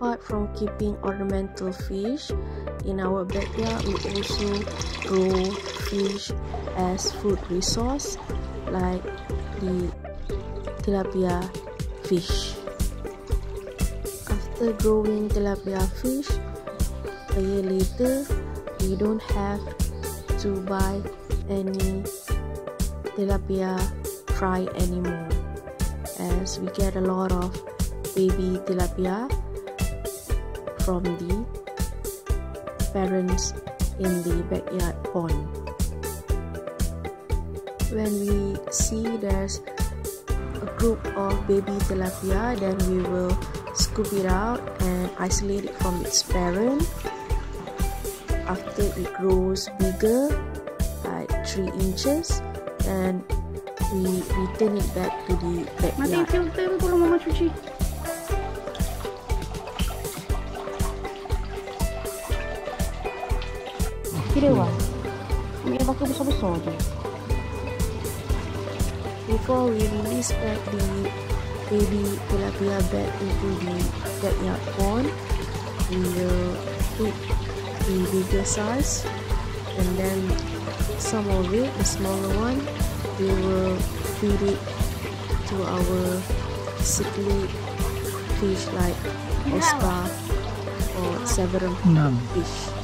apart from keeping ornamental fish, in our backyard we also grow fish as food resource like the tilapia fish. After growing tilapia fish, a year later we don't have to buy any tilapia fry anymore as we get a lot of baby tilapia from the parents in the backyard pond. When we see there's a group of baby tilapia, then we will scoop it out and isolate it from its parent. After it grows bigger, like 3 inches, and we return it back to the backyard. Mati filter tolong mama cuci. Kira. Ambil pakai besar-besar je. Before we release back the baby tilapia back into the backyard pond, we will take the bigger size and then some of it, the smaller one, we will feed it to our cichlid fish like Oscar or several fish.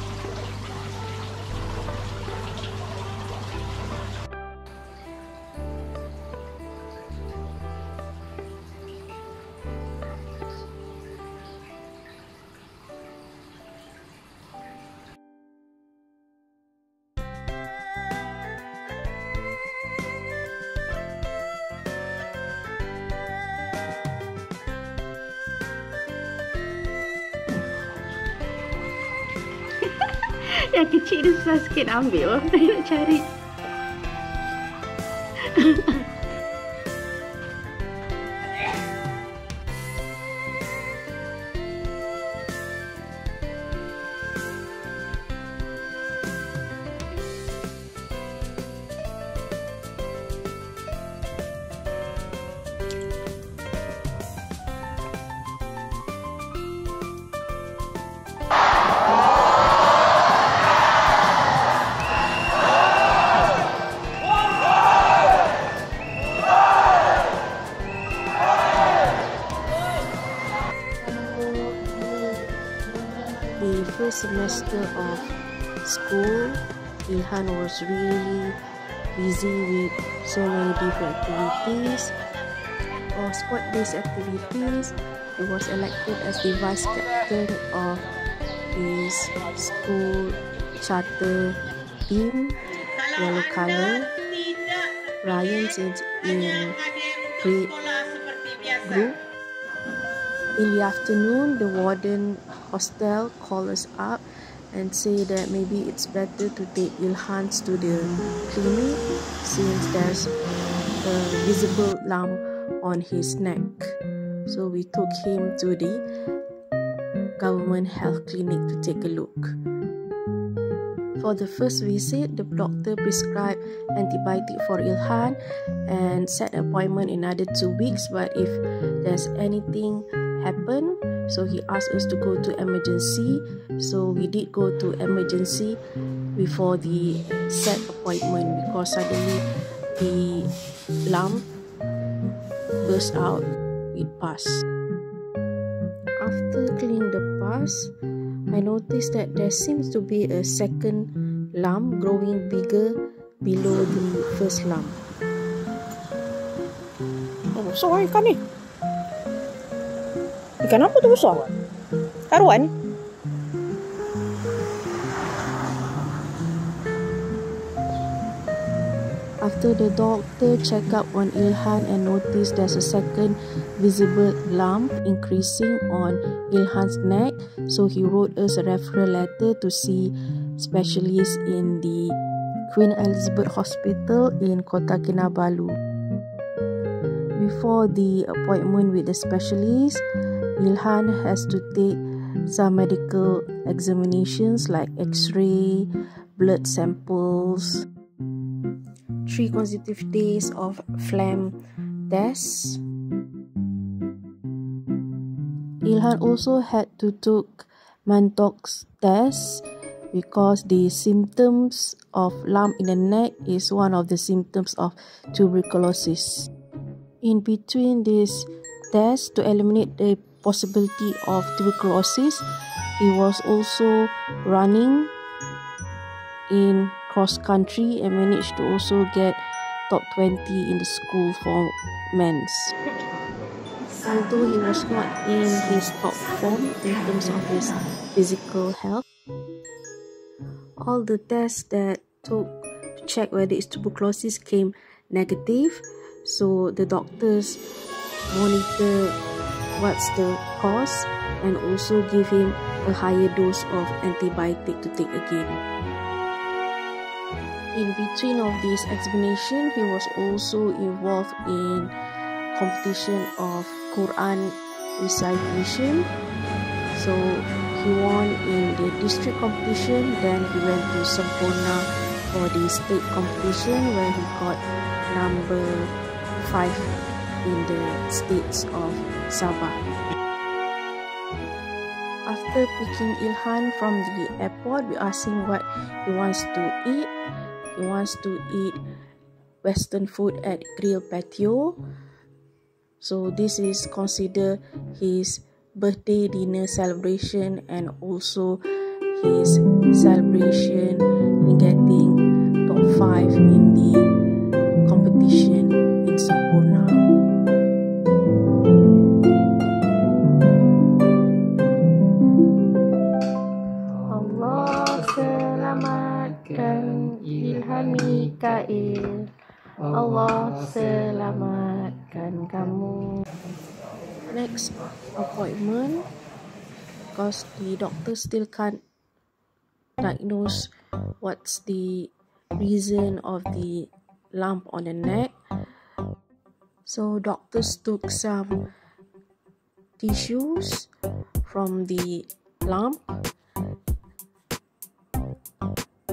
Yang kecil dia susah sikit nak ambil. Saya nak cari. Semester of school, Ilhan was really busy with so many different activities or sport-based activities. He was elected as the vice captain of his school charter team, yellow color. Ryan's in, in grade group. In the afternoon, the warden hostel called us up and say that maybe it's better to take Ilhans to the clinic since there's a visible lump on his neck. So we took him to the government health clinic to take a look. For the first visit, the doctor prescribed antibiotic for Ilhan and set appointment in another two weeks. But if there's anything happen, so he asked us to go to emergency. So we did go to emergency before the set appointment because suddenly the lump burst out with pus. After cleaning the pus, I noticed that there seems to be a second lump growing bigger below the first lump. Oh, besar ikan ni. Ikan apa tu besar? Karuan? After the doctor checked up on Ilhan and noticed there's a second visible lump increasing on Ilhan's neck, so he wrote us a referral letter to see specialists in the Queen Elizabeth Hospital in Kota Kinabalu. Before the appointment with the specialist, Ilhan has to take some medical examinations like x-ray, blood samples, three consecutive days of phlegm tests. Ilhan also had to took Mantoux test because the symptoms of lump in the neck is one of the symptoms of tuberculosis. In between this test to eliminate the possibility of tuberculosis, he was also running in cross country and managed to also get top 20 in the school for men's. Although he was not in his top form in terms of his physical health, all the tests that took to check whether it's tuberculosis came negative. So the doctors monitor what's the cause and also give him a higher dose of antibiotic to take again. In between of this examination, he was also involved in competition of Quran recitation. So he won in the district competition. Then he went to Semporna for the state competition where he got number five in the states of Sabah. After picking Ilhan from the airport, we asked him what he wants to eat. He wants to eat Western food at Grill Patio. So this is considered his birthday dinner celebration and also his celebration because the doctor still can't diagnose what's the reason of the lump on the neck. So doctors took some tissues from the lump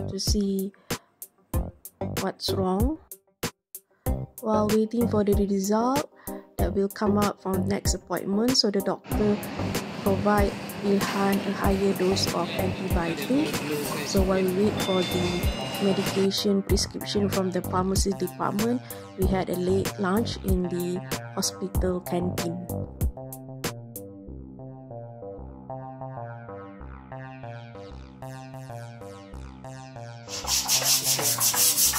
to see what's wrong while waiting for the result that will come out from next appointment so the doctor provide Ilhan a higher dose of antibiotic. So while we wait for the medication prescription from the pharmacy department we had a late lunch in the hospital canteen.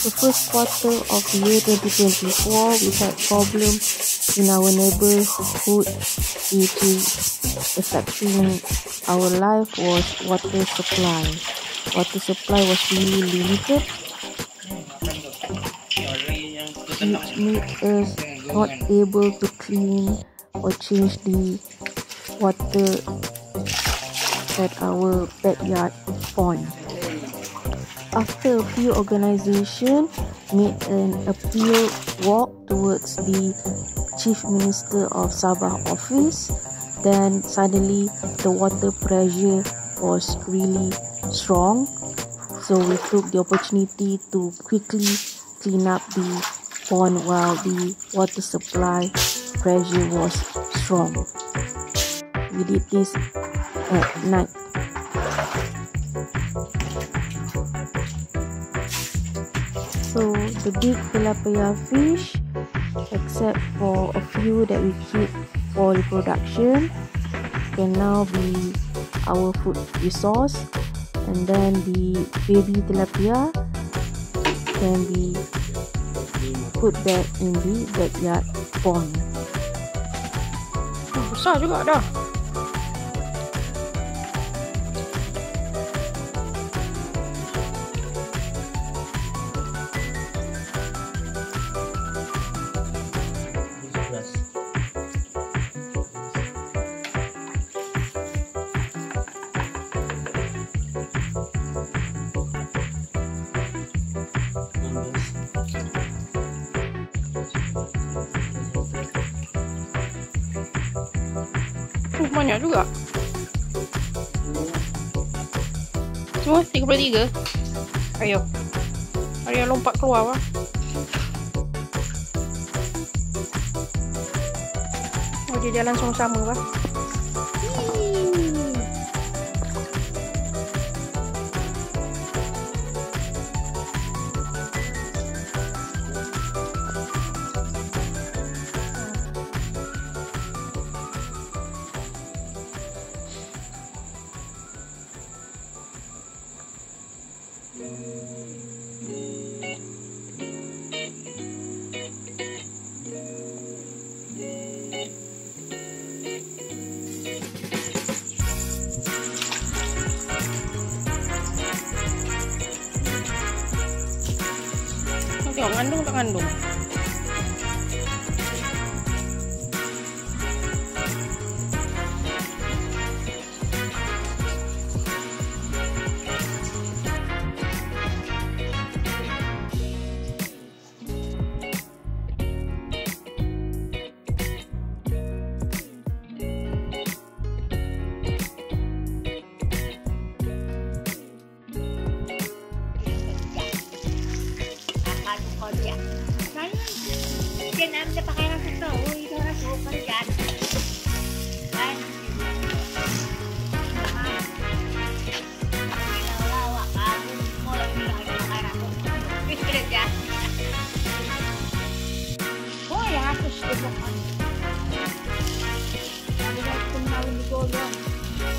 The first quarter of the year 2024, we had problems in our neighborhood due to affecting our life was water supply. Water supply was really limited, which made us not able to clean or change the water at our backyard pond after a few organizations made an appeal walk towards the chief minister of Sabah office, then suddenly the water pressure was really strong. So we took the opportunity to quickly clean up the pond while the water supply pressure was strong. We did this at night. So the big tilapia fish, except for a few that we keep for reproduction, can now be our food resource. And then the baby tilapia can be put back in the backyard pond. Oh, besar juga dah. Banyak juga. Semua 33. Ayo. Ayo lompat keluar lah. Oh, dia jalan sama-sama lah. Kandung tak kandung. Yan ang napakailang sa to. Uy, ito na super dyan. Ay. Wala, ka. Mo lang yung lagi nakarap ko. Pwede dyan. Hoy, hatos ko mo ka. Sabi na ito na ni Golo.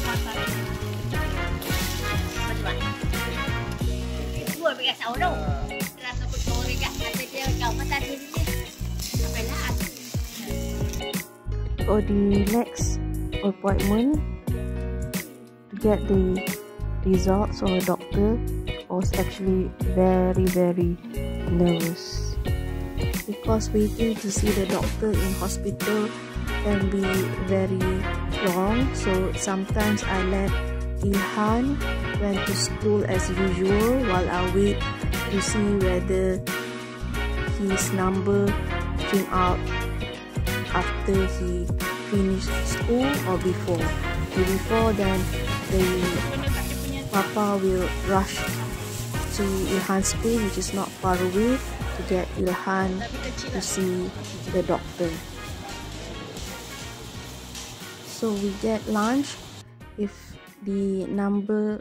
Patay. Madwa. Buwan bigas sa ulo. For the next appointment to get the results from the doctor, I was actually very very nervous because waiting to see the doctor in hospital can be very long. So sometimes I let Ilhan went to school as usual while I wait to see whether his number came out after he finished school or before. Before then, the papa will rush to Ilhan's school, which is not far away, to get Ilhan to see the doctor. So we get lunch. If the number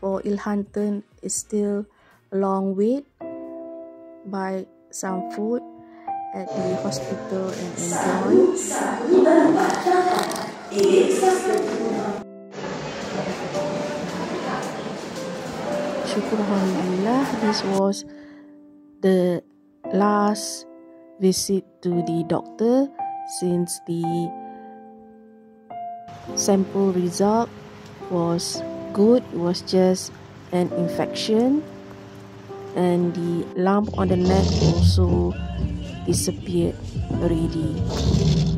for Ilhan turn is still a long wait, buy some food at the hospital and enjoy. Alhamdulillah, this was the last visit to the doctor since the sample result was good. It was just an infection and the lump on the neck also disappeared already.